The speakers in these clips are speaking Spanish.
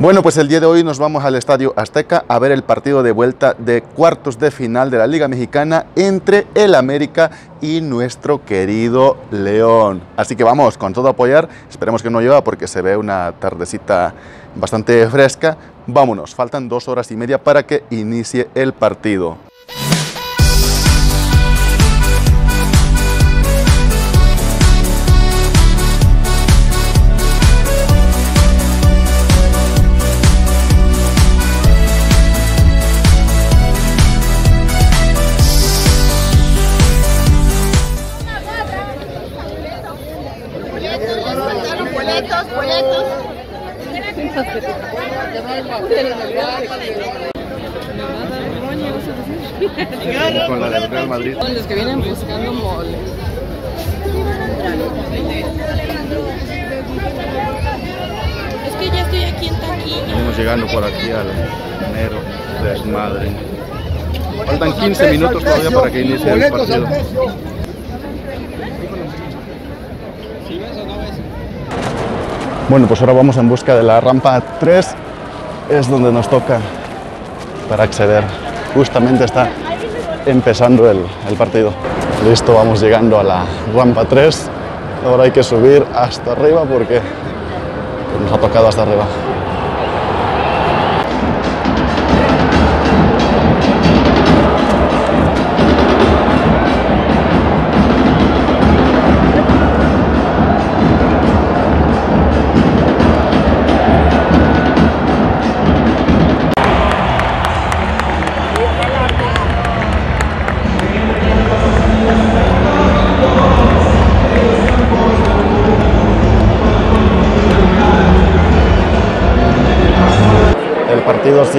Bueno, pues el día de hoy nos vamos al Estadio Azteca a ver el partido de vuelta de cuartos de final de la Liga Mexicana entre el América y nuestro querido León. Así que vamos, con todo apoyar. Esperemos que no llueva porque se ve una tardecita bastante fresca. Vámonos, faltan dos horas y media para que inicie el partido. Con la del Real Madrid. Los que vienen buscando mole. Es que ya estoy aquí en taquilla. Venimos llegando por aquí al mero desmadre. Faltan 15 minutos todavía para que inicie el partido. Bueno, pues ahora vamos en busca de la rampa 3. Es donde nos toca para acceder. Justamente está empezando el, el partido. Listo, vamos llegando a la rampa 3. Ahora hay que subir hasta arriba porque nos ha tocado hasta arriba.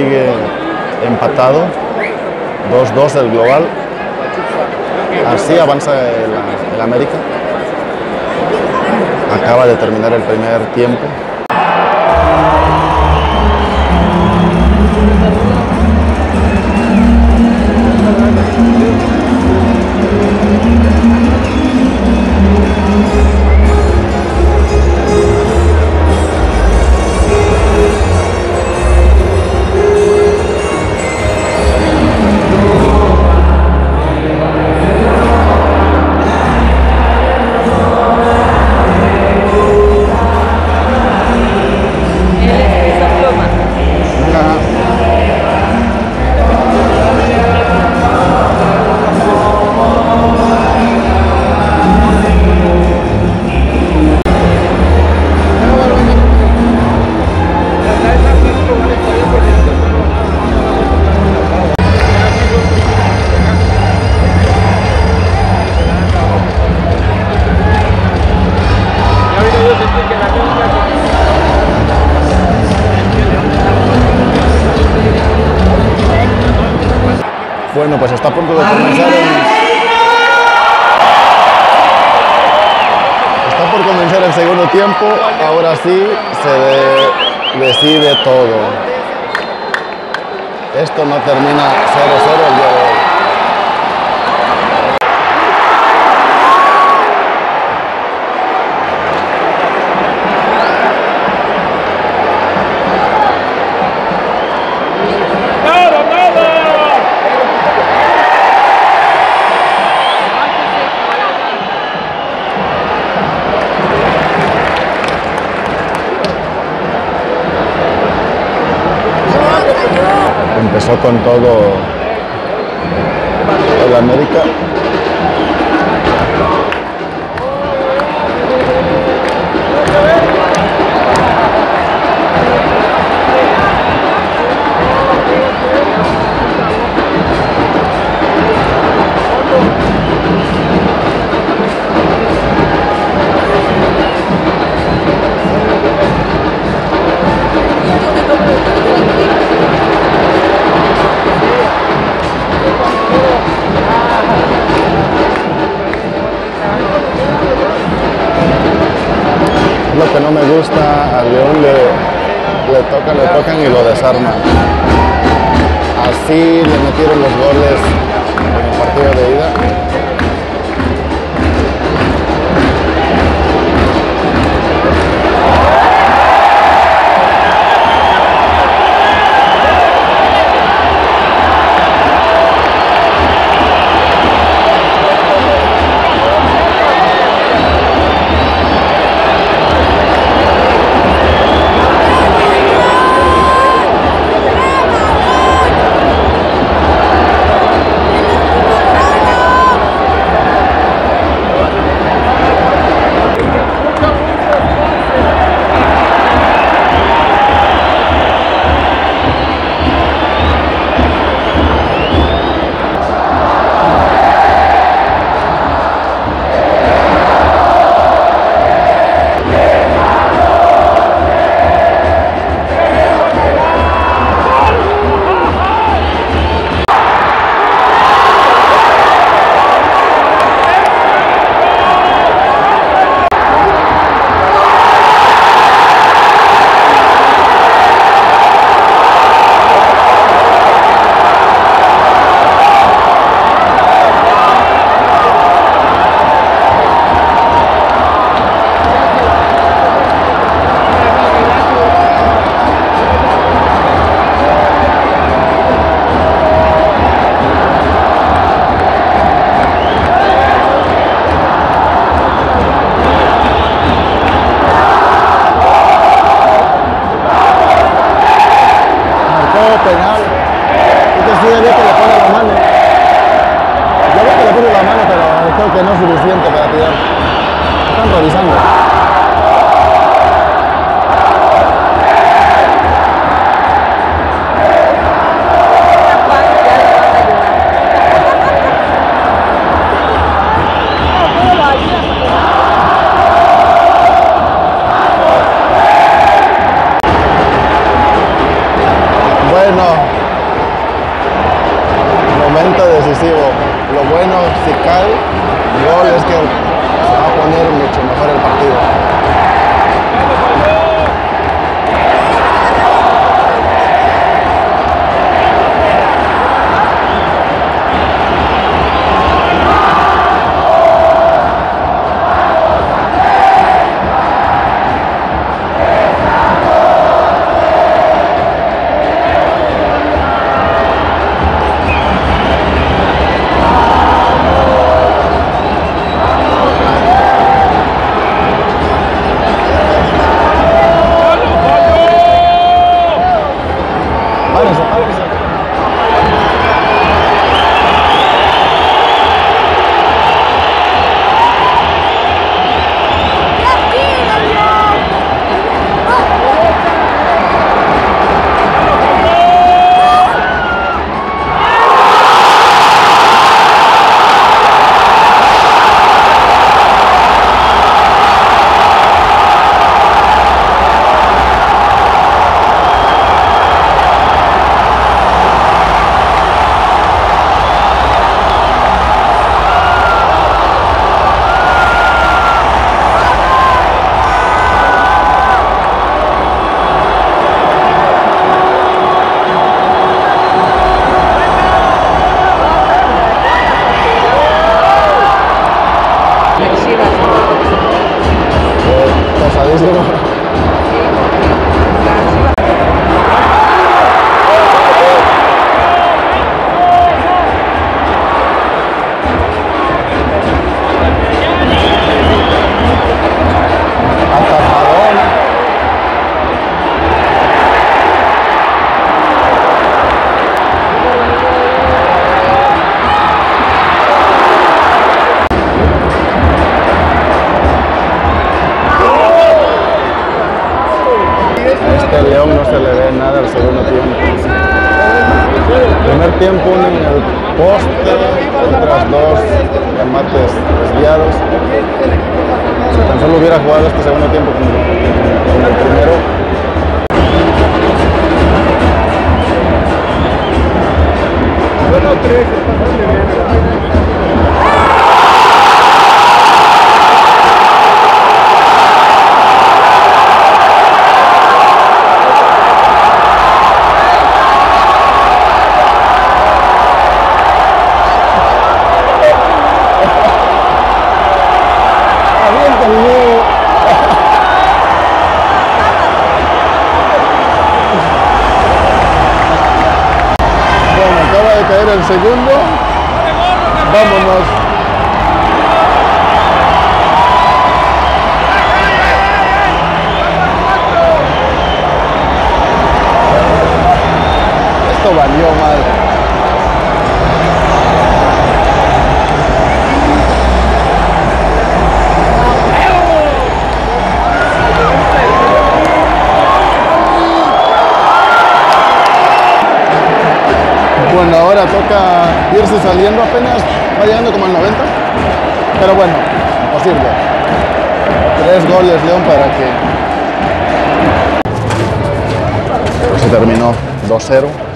Sigue empatado, 2-2 el global. Así avanza el América. Acaba de terminar el primer tiempo. Pues está a punto de comenzar el... Está por comenzar el segundo tiempo. Ahora sí se de- decide todo. Esto no termina 0-0 el día. Con todo el América. Me gusta, al León le, le tocan, le tocan y lo desarman. Así le metieron los goles en el partido de ida. lo bueno, si cae es que se va a poner mucho mejor el partido. Que el León no se le ve nada al segundo tiempo. Primer tiempo uno en el poste, otras dos remates desviados. Si tan solo hubiera jugado este segundo tiempo como, como el primero, Bueno, tres, bastante bien. El segundo. Vámonos. Esto valió madre. Irse saliendo apenas, va llegando como al 90. Pero bueno, nos sirve. Tres goles León para que se terminó 2-0.